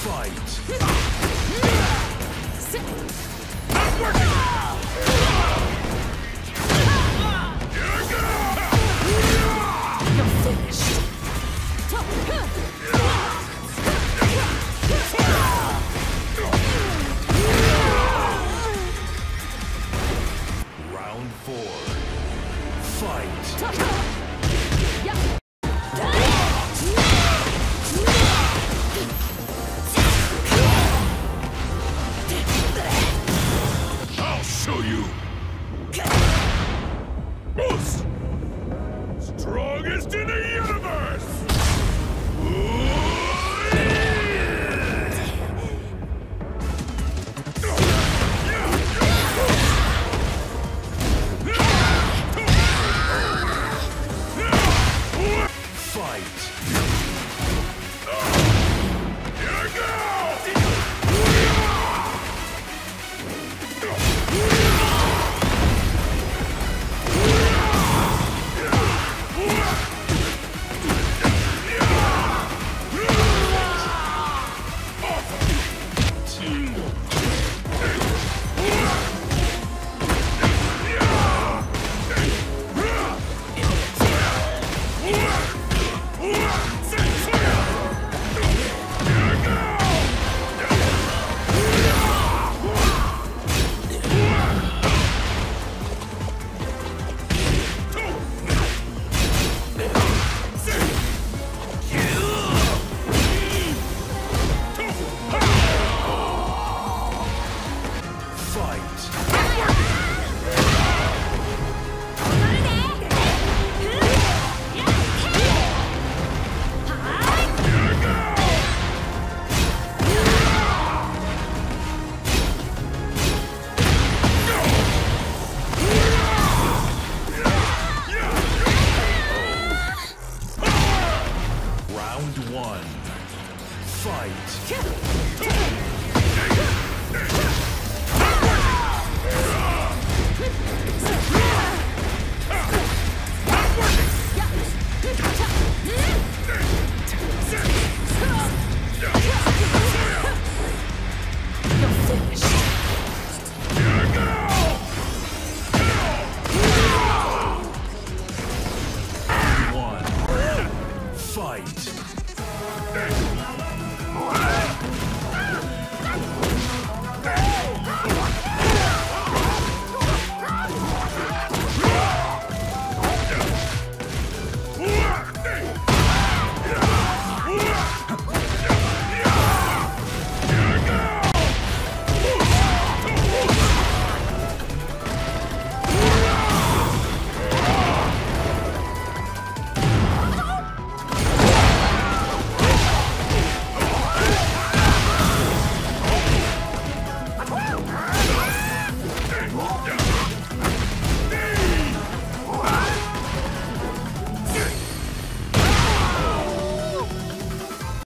Fight! You're finished. Round four. Fight! Fight!